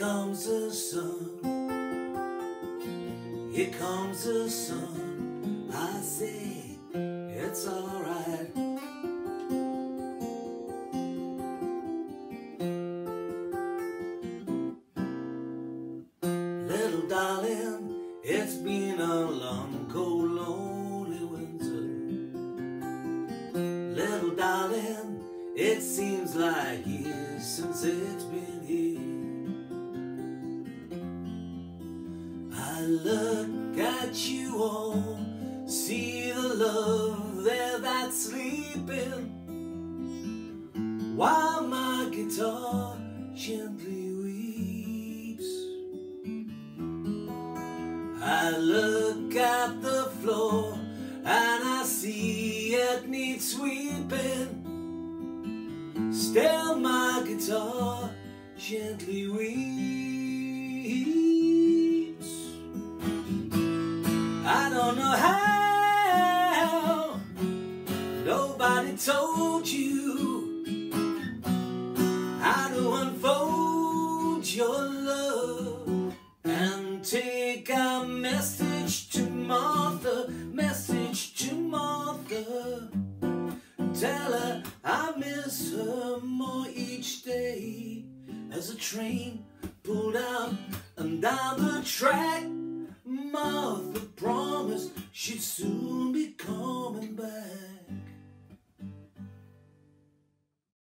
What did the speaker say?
comes the sun. Here comes the sun. I say it's alright. Little darling, it's been a long, cold, lonely winter. Little darling, it seems like years since it's been here. I look at you all, see the love there that's sleeping, while my guitar gently weeps. I look at the floor and I see it needs sweeping. Still, my guitar gently weeps. Told you how to unfold your love and take a message to Martha, message to Martha. Tell her I miss her more each day as the train pulled out